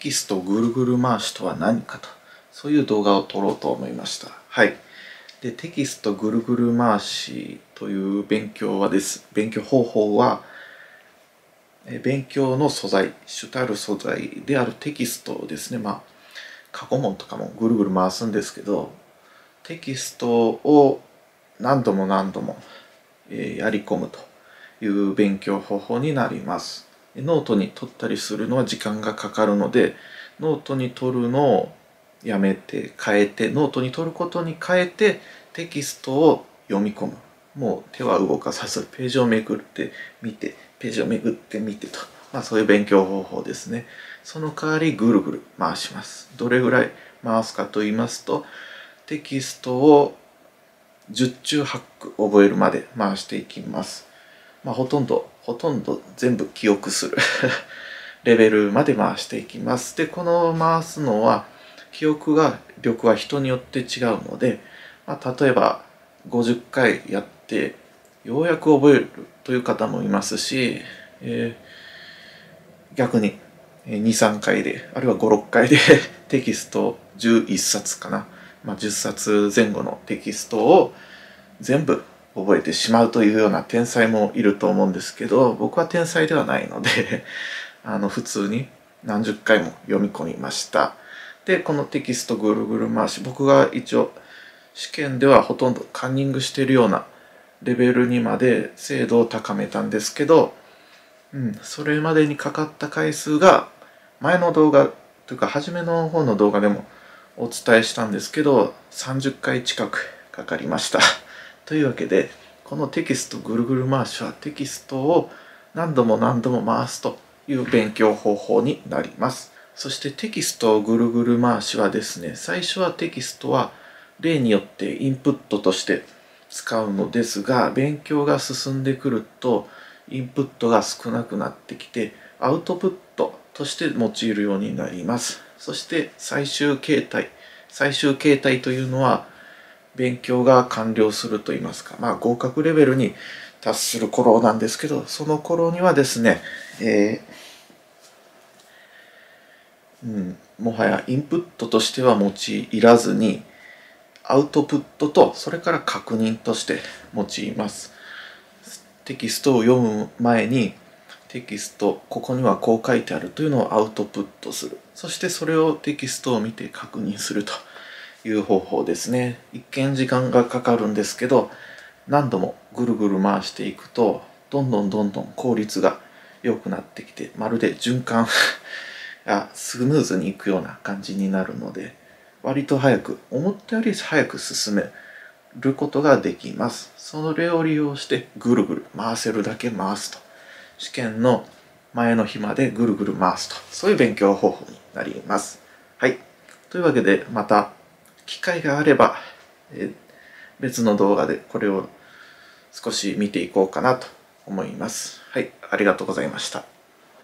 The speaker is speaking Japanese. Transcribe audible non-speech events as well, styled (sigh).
キストぐるぐる回しとは何かと。そういう動画を撮ろうと思いました。はい。でテキストぐるぐる回しという勉強はです。勉強方法は勉強の素材主たる素材であるテキストですね。まあ過去問とかもぐるぐる回すんですけどテキストを何度も何度もやり込むという勉強方法になります。ノートに取ったりするのは時間がかかるのでノートに取るのをやめて変えてノートに取ることに変えてテキストを読み込む。もう手は動かさずページをめくって見てページをめくって見てと、まあ、そういう勉強方法ですね。その代わりぐるぐる回します。どれぐらい回すかと言いますとテキストを十中八九覚えるまで回していきます。まあ、ほとんどほとんど全部記憶する。(laughs) レベルまで回していきます。でこの回すのは記憶が力は人によって違うので、まあ、例えば50回やってようやく覚えるという方もいますし、えー、逆に23回であるいは56回で (laughs) テキスト11冊かな、まあ、10冊前後のテキストを全部覚えてしまうというような天才もいると思うんですけど僕は天才ではないので (laughs) あの普通に何十回も読み込みましたでこのテキストぐるぐる回し僕が一応試験ではほとんどカンニングしてるようなレベルにまで精度を高めたんですけど、うん、それまでにかかった回数が前の動画というか初めの方の動画でもお伝えしたんですけど30回近くかかりました。というわけでこのテキストぐるぐる回しはテキストを何度も何度も回すという勉強方法になります。そしてテキストぐるぐる回しはですね、最初はテキストは例によってインプットとして使うのですが、勉強が進んでくるとインプットが少なくなってきてアウトプットとして用いるようになります。そして最終形態。最終形態というのは勉強が完了すると言いますか、まあ、合格レベルに達する頃なんですけどその頃にはですね、えー、うん、もはやインプットとしては用いらずにアウトプットとそれから確認として用います。テキストを読む前にテキストここにはこう書いてあるというのをアウトプットする。そしてそれをテキストを見て確認すると。いう方法ですね。一見時間がかかるんですけど何度もぐるぐる回していくとどんどんどんどん効率が良くなってきてまるで循環 (laughs) がスムーズにいくような感じになるので割と早く思ったより早く進めることができます。それを利用してぐるぐる回せるだけ回すと。試験の前の日までぐるぐる回すと。そういう勉強方法になります。はい。というわけでまた機会があれば、え別の動画でこれを少し見ていこうかなと思います。はい、ありがとうございました。